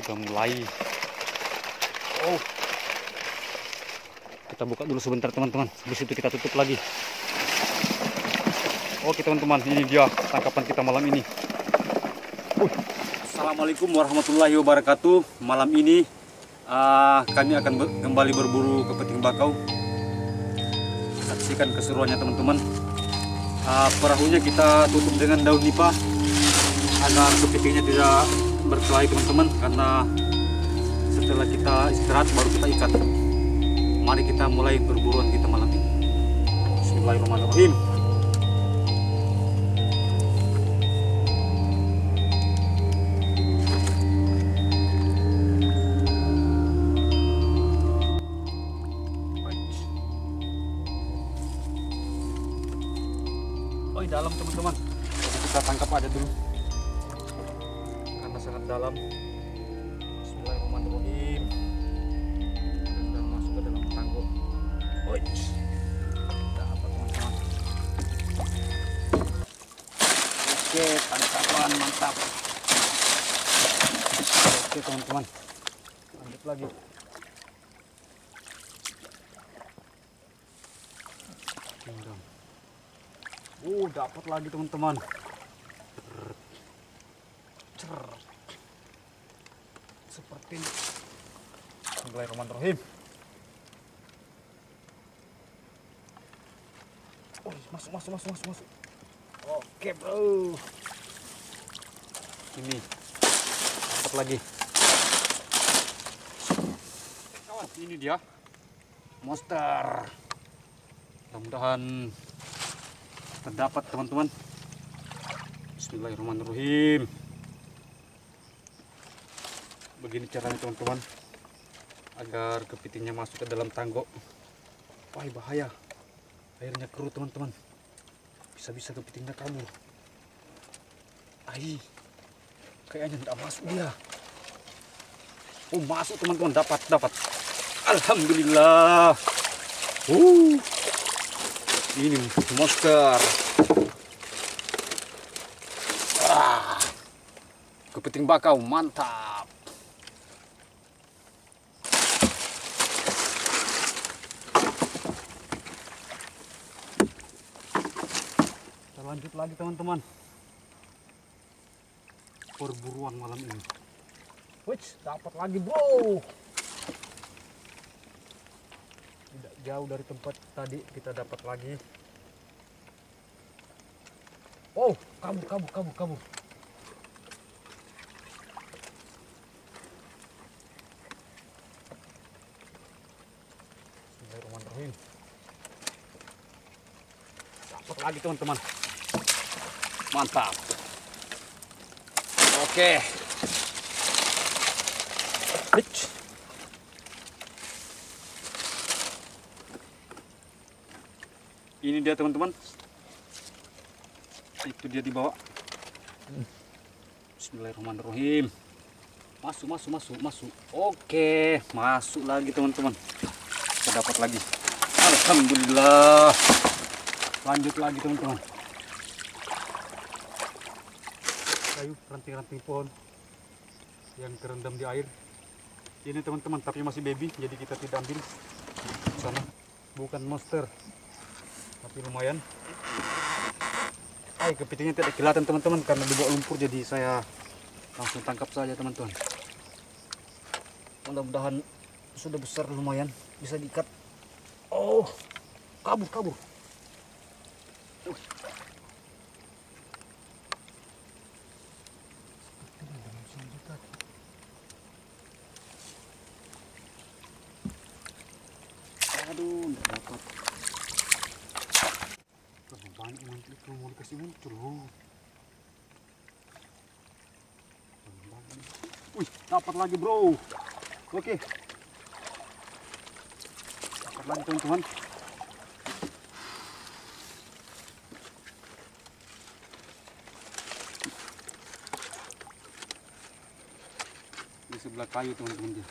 sudah mulai. Oh. Kita buka dulu sebentar teman-teman. Habis itu kita tutup lagi. Oke teman-teman ini dia tangkapan kita malam ini. Uh. Assalamualaikum warahmatullahi wabarakatuh. Malam ini uh, kami akan ber kembali berburu kepiting bakau. Saksikan keseruannya teman-teman. Uh, perahunya kita tutup dengan daun nipah. Agar kepitingnya tidak berkelahi teman-teman karena setelah kita istirahat baru kita ikat. Mari kita mulai perburuan kita malam ini. Bismillahirrahmanirrahim. Di dalam teman-teman. Kita tangkap aja dulu dalam. Bismillahirrahmanirrahim. Dan masuk ke dalam tangguh. Woi. Dapat teman-teman. Oke, tangkapan mantap. Oke teman-teman. Lanjut lagi. Uh, dapat lagi teman-teman. Cer. Seperti ini. Bismillahirrahmanirrahim. Oh, masuk, masuk, masuk, masuk, masuk. Oke, bro. Ini. Dapat lagi. Kawan, ini dia. Monster. Mudah-mudahan terdapat teman-teman Bismillahirrahmanirrahim begini caranya teman-teman agar kepitingnya masuk ke dalam tanggo wah bahaya. Airnya keruh teman-teman. Bisa-bisa kepitingnya kabur ai kayaknya tidak masuk dia. Oh masuk teman-teman. Dapat dapat. Alhamdulillah. Uh ini monster. Ah, kepiting bakau mantap kita lanjut lagi teman-teman. Perburuan malam ini. Wih, dapat lagi bro. Tidak jauh dari tempat tadi kita dapat lagi. Oh kabur kabur kabur. Bismillahirrahmanirrahim. Dapat lagi teman-teman mantap. Oke. Hits. ini dia teman-teman. Itu dia di bawah Bismillahirrahmanirrahim. Masuk masuk masuk masuk. Oke masuk lagi teman-teman. Kita dapat lagi. Alhamdulillah. Lanjut lagi teman-teman kayu ranting-ranting pohon yang terendam di air. Ini teman-teman tapi masih baby jadi kita tidak ambil sana. Bukan monster tapi lumayan. Ay, kepitingnya tidak kelihatan teman-teman karena di bawah lumpur jadi saya langsung tangkap saja teman-teman. Mudah-mudahan sudah besar lumayan bisa diikat. Oh kabur kabur. Uh. aduh nggak dapat Karena banyak nanti itu mau dikasih muncul. Oh. Wih, dapat lagi bro. Oke. Dapat lagi teman-teman. Di sebelah kayu teman-teman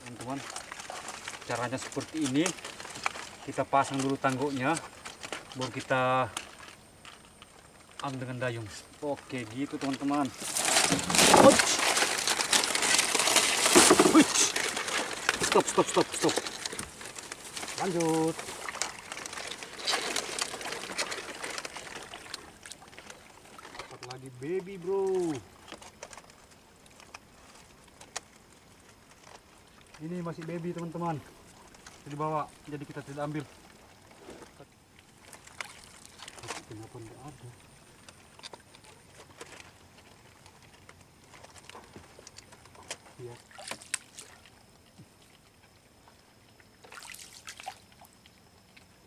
teman-teman caranya seperti ini kita pasang dulu tangguknya baru kita am dengan dayung. Oke, gitu teman-teman. Stop, stop, stop, stop. Lanjut. Dapat lagi baby, bro. Ini masih baby, teman-teman. Jadi bawa, jadi kita tidak ambil. Kenapa enggak ada? Iya.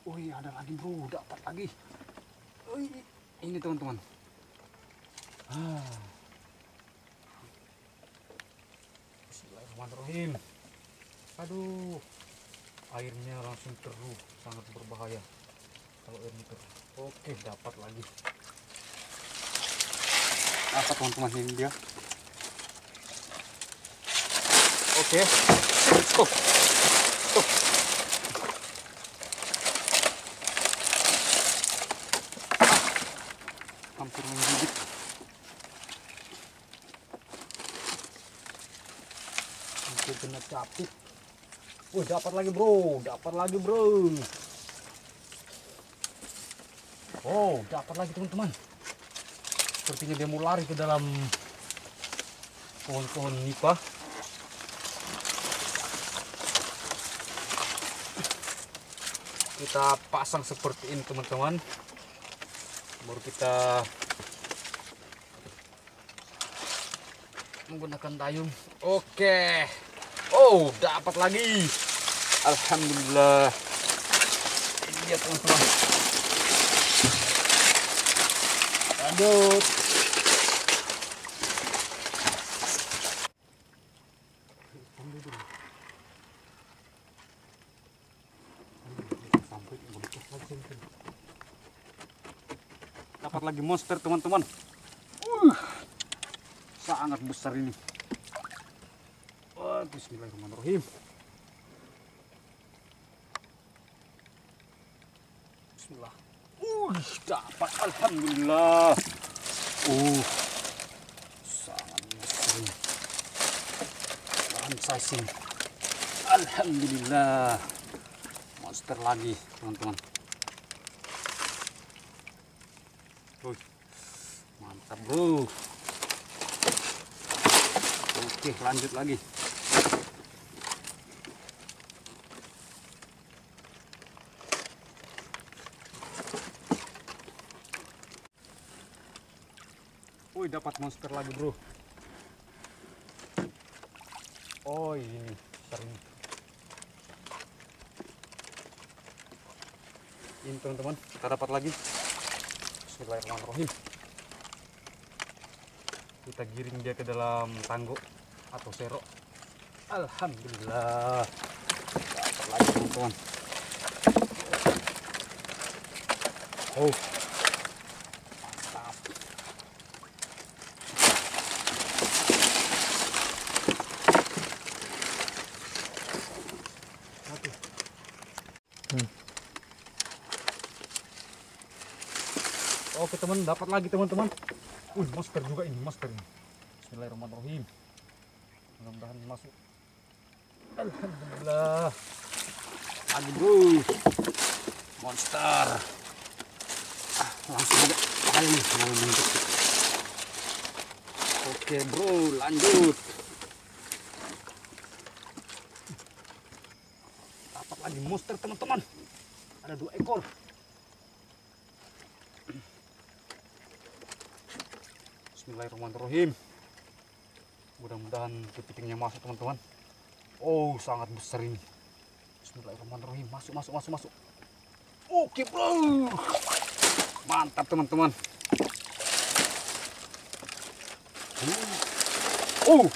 Oh iya ada lagi bro, dapat lagi. Wih, ini teman-teman. Ah. Bismillahirrahmanirrahim. Aduh, airnya langsung keruh, sangat berbahaya kalau airnya keruh. Oke, dapat lagi. Apa teman-teman ini dia? Oke, stop, stop. Hampir menggigit. Hampir kena capit. Wih, dapat lagi bro, dapat lagi bro. Oh, dapat lagi teman-teman. Sepertinya dia mau lari ke dalam pohon-pohon nipah. Kita pasang seperti ini teman-teman. Baru kita menggunakan dayung. Oke. Oh, dapat lagi. Alhamdulillah. Ini dia teman-teman. Lanjut. Dapat lagi monster teman-teman. Uh, sangat besar ini. Oh, Bismillahirrahmanirrahim. Bismillah. Uh, dapat alhamdulillah. Uh, sangat besar ini. Sizing. Alhamdulillah. Monster lagi, teman-teman. Wih, mantap bro. Oke, lanjut lagi. Wih, dapat monster lagi bro. Oh ini sering. Ini teman-teman, kita dapat lagi. Bismillahirrahmanirrahim. Kita giring dia ke dalam tanggo atau serok. Alhamdulillah. Dapat lagi teman-teman. Oh. Mantap. Oke. Oke teman, dapat lagi teman-teman. Wih, masker juga ini, masker ini. Bismillahirrahmanirrahim. Mudah-mudahan masuk. Alhamdulillah. Lagi bro. Monster. Ah, langsung ada mau bentuk. Oke bro, lanjut. Dapat lagi monster teman-teman. Ada dua ekor. Bismillahirrahmanirrahim. Mudah-mudahan kepitingnya masuk teman-teman. Oh sangat besar ini. Bismillahirrahmanirrahim. Masuk masuk masuk masuk. Oke bro. Mantap teman-teman. Oh.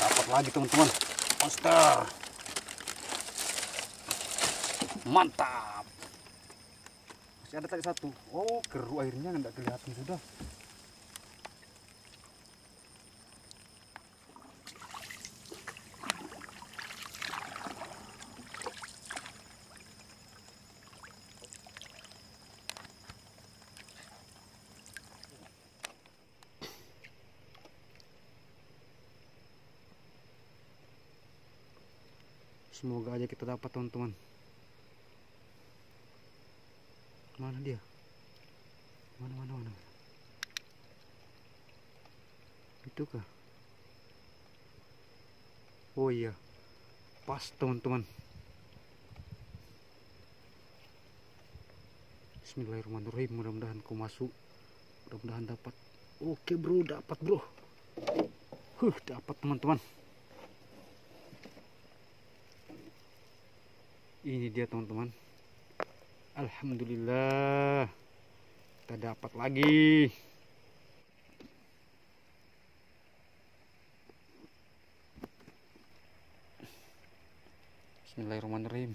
Dapat lagi teman-teman. Monster. Mantap. Masih ada tadi satu. Oh, keruh airnya nggak kelihatan sudah. Semoga aja kita dapat teman-teman. Mana dia? Mana mana mana itu kah? Oh iya. Pas teman-teman. Bismillahirrahmanirrahim. Mudah-mudahan kau masuk. Mudah-mudahan dapat. Oke bro. Dapat bro. Huh dapat teman-teman ini dia teman-teman. Alhamdulillah kita dapat lagi. Bismillahirrahmanirrahim.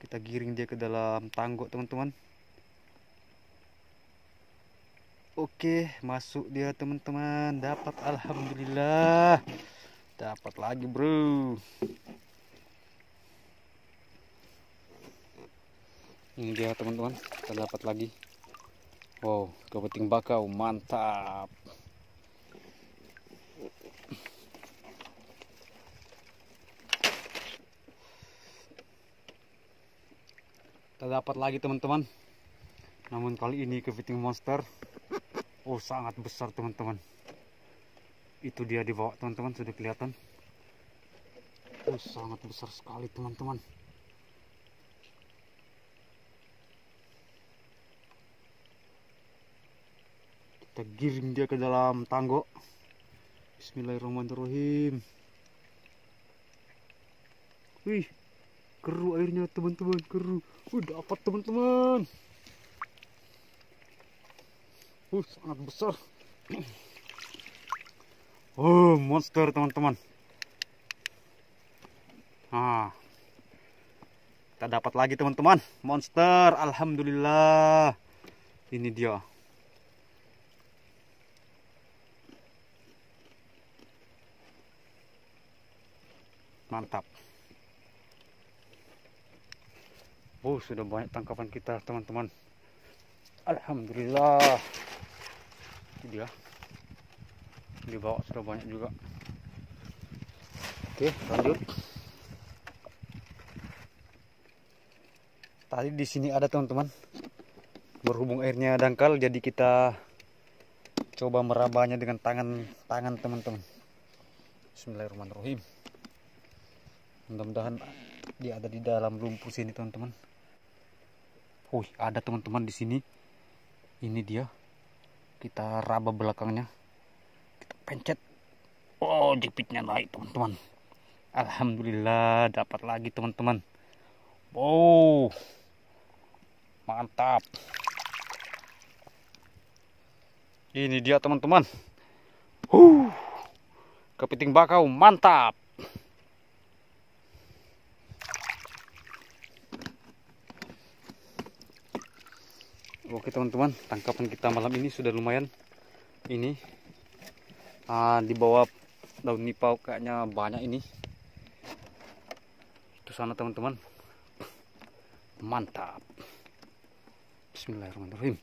Kita giring dia ke dalam tanggok teman-teman. Oke masuk dia teman-teman. Dapat Alhamdulillah. Dapat lagi bro ini dia teman-teman. Kita dapat lagi. Wow kepiting bakau. Mantap. Kita dapat lagi teman-teman. Namun kali ini kepiting monster. Oh sangat besar teman-teman. Itu dia di bawah teman-teman. Sudah kelihatan. Oh sangat besar sekali teman-teman kita giring dia ke dalam tanggo Bismillahirrahmanirrahim. Wih keruh airnya teman-teman keruh uh dapat teman-teman. Uh sangat besar. Oh monster teman-teman. Nah kita dapat lagi teman-teman. Monster alhamdulillah. Ini dia mantap. Oh sudah banyak tangkapan kita teman-teman. Alhamdulillah. Itu dia. Di bawah sudah banyak juga. Oke lanjut. Tadi di sini ada teman-teman berhubung airnya dangkal jadi kita coba merabanya dengan tangan tangan teman-teman. Bismillahirrahmanirrahim mudah-mudahan dia ada di dalam lumpur sini teman-teman. Wih, ada teman-teman di sini. Ini dia. Kita raba belakangnya. Kita pencet. Oh jepitnya naik teman-teman. Alhamdulillah dapat lagi teman-teman. Wow. Mantap. Ini dia teman-teman. Uh kepiting bakau mantap Oke teman-teman, tangkapan kita malam ini sudah lumayan. Ini uh, di bawah daun nipau kayaknya banyak ini. Itu sana teman-teman. Mantap. Bismillahirrahmanirrahim.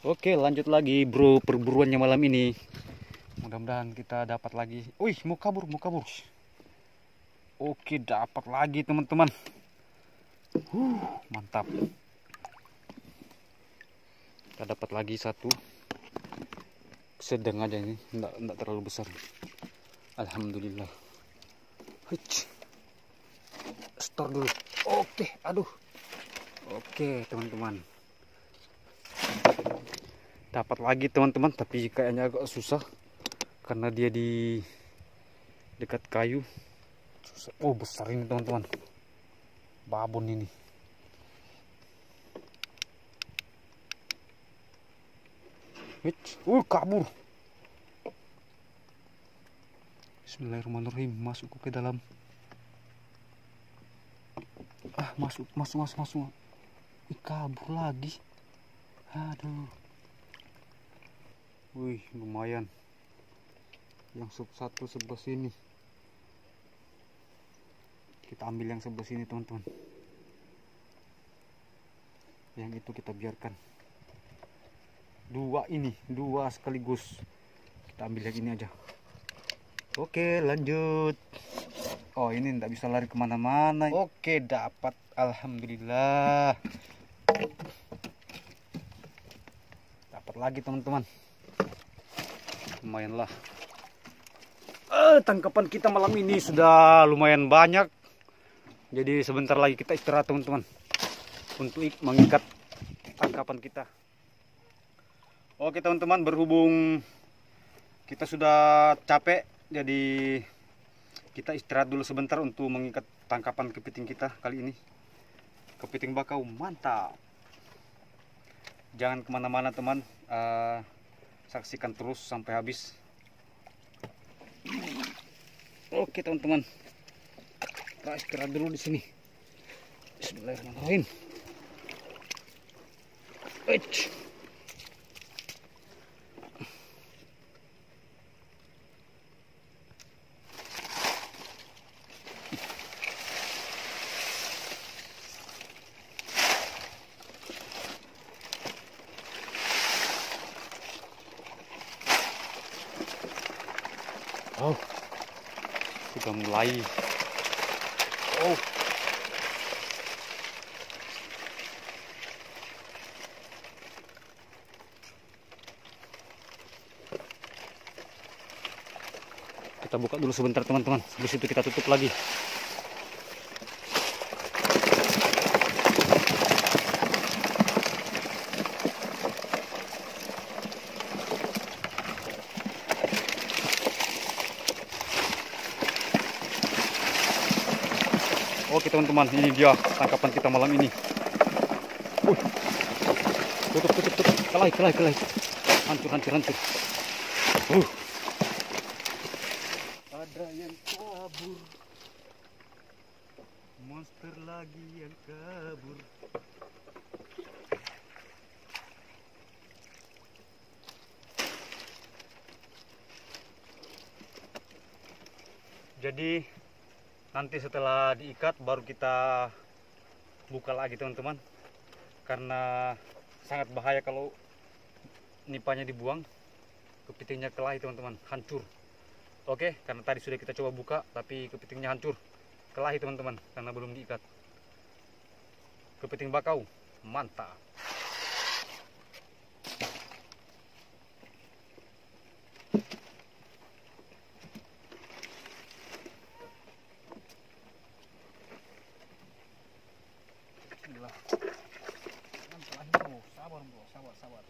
Oke, lanjut lagi bro perburuannya malam ini. Mudah-mudahan kita dapat lagi. Wih, mau kabur, mau kabur. Oke, dapat lagi teman-teman. Mantap. Kita dapat lagi satu. Sedang aja ini, enggak, enggak terlalu besar. Alhamdulillah. Huch. Store dulu. Oke, aduh. Oke, teman-teman. Dapat lagi teman-teman, tapi kayaknya agak susah karena dia di dekat kayu. Oh, besar ini teman-teman babon ini. Uh kabur. Bismillahirrahmanirrahim. Masuk ke dalam. Ah masuk masuk masuk masuk. Ih, kabur lagi. Aduh. Wih lumayan. Yang sub satu sebelah sini kita ambil yang sebelah sini teman-teman yang itu kita biarkan dua ini dua sekaligus kita ambil yang ini aja Oke, lanjut. Oh, ini tidak bisa lari ke mana-mana. Oke, dapat. Alhamdulillah. Dapat lagi, teman-teman. Lumayan lah. Eh, tangkapan kita malam ini sudah lumayan banyak. Jadi sebentar lagi kita istirahat, teman-teman. Untuk mengikat tangkapan kita. Oke, teman-teman, berhubung kita sudah capek jadi kita istirahat dulu sebentar untuk mengikat tangkapan kepiting kita kali ini. Kepiting bakau mantap. Jangan ke mana-mana teman. Uh, saksikan terus sampai habis. Oke teman-teman kita istirahat dulu di sini Bismillahirrahmanirrahim Ech. Oh, sudah mulai. Oh. Kita buka dulu sebentar teman-teman. Habis itu kita tutup lagi. Oke teman-teman, ini dia tangkapan kita malam ini. Uh. Tutup, tutup, tutup. Kelai, kelai, kelai. Hancur, hancur, hancur. Uh. Ada yang kabur. Monster lagi yang kabur. Jadi nanti setelah diikat baru kita buka lagi teman-teman. Karena sangat bahaya kalau nipanya dibuang kepitingnya kelahi teman-teman. Hancur. Oke karena tadi sudah kita coba buka tapi kepitingnya hancur. Kelahi teman-teman karena belum diikat. Kepiting bakau. Mantap Inilah. Kan kelahi bro, sabar bro, sabar, sabar.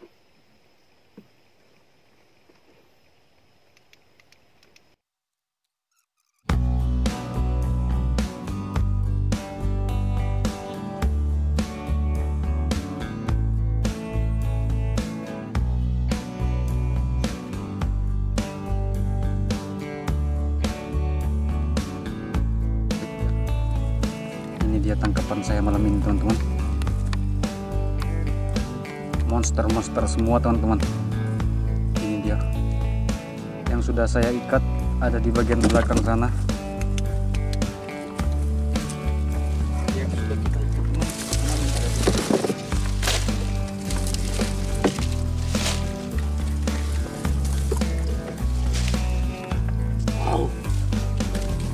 ini dia tangkapan saya malam ini teman-teman monster-monster semua teman-teman. Ini dia. Yang sudah saya ikat ada di bagian belakang sana.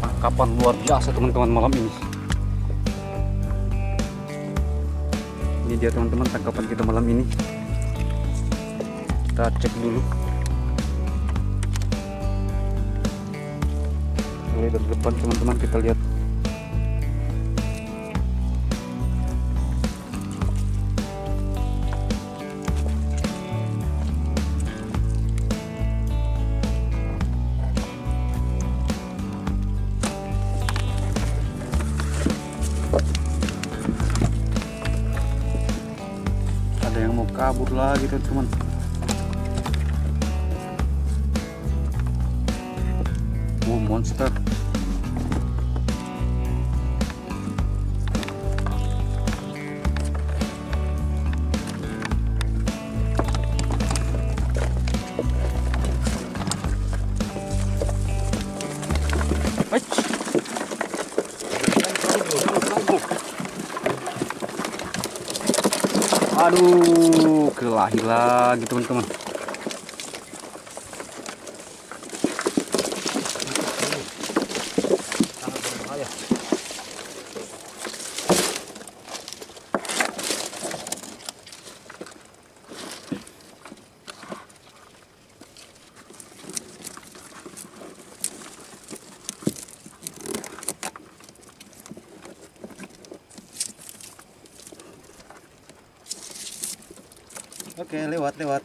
Tangkapan luar biasa teman-teman malam ini. Ini dia teman-teman tangkapan kita malam ini kita cek dulu. Mulai dari depan teman-teman kita lihat. Ada yang mau kabur lagi teman-teman monster. Aduh, kelahi lagi teman-teman. Oke, lewat, lewat.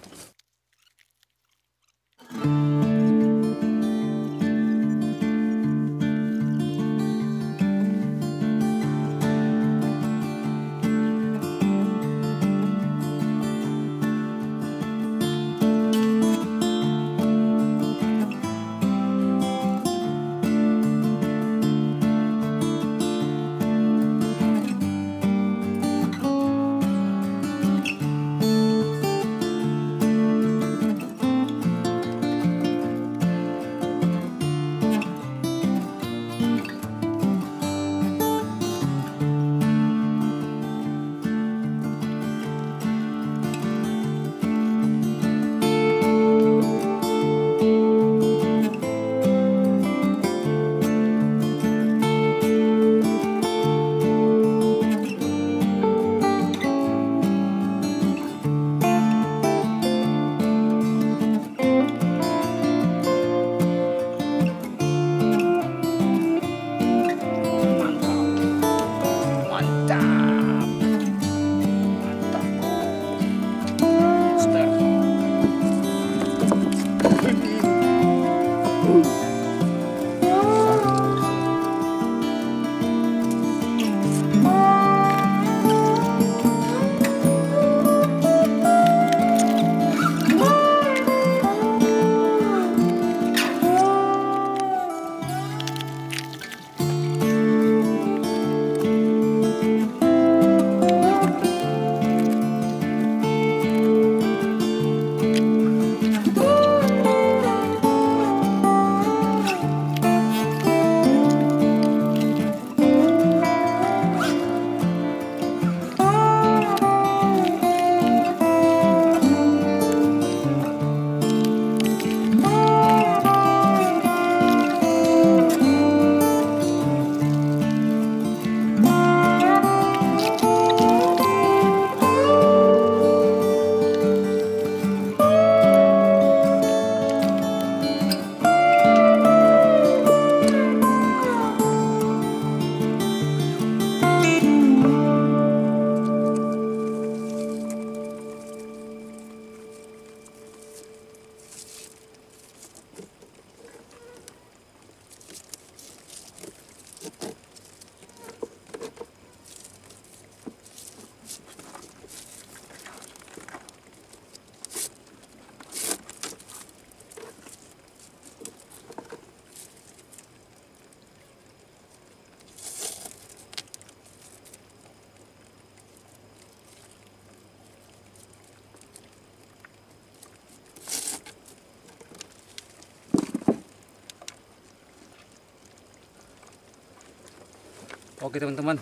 Oke teman-teman,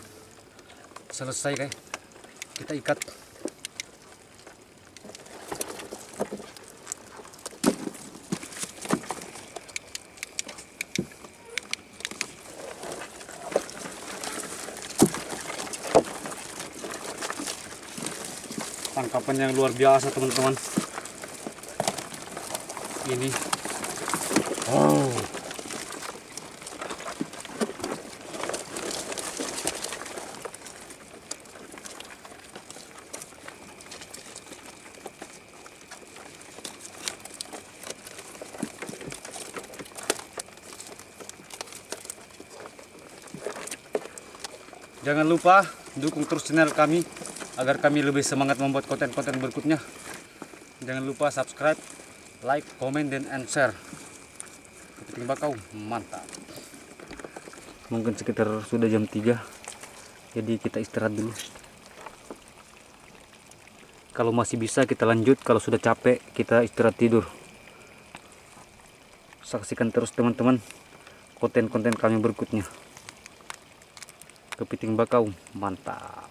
selesai guys. Kita ikat. Tangkapan yang luar biasa teman-teman. Ini. Oh. Jangan lupa dukung terus channel kami agar kami lebih semangat membuat konten-konten berikutnya. Jangan lupa subscribe, like, komen, dan and share. Kepiting bakau, mantap. Mungkin sekitar sudah jam 3. Jadi kita istirahat dulu. Kalau masih bisa kita lanjut, kalau sudah capek kita istirahat tidur. Saksikan terus teman-teman konten-konten kami berikutnya kepiting bakau. Mantap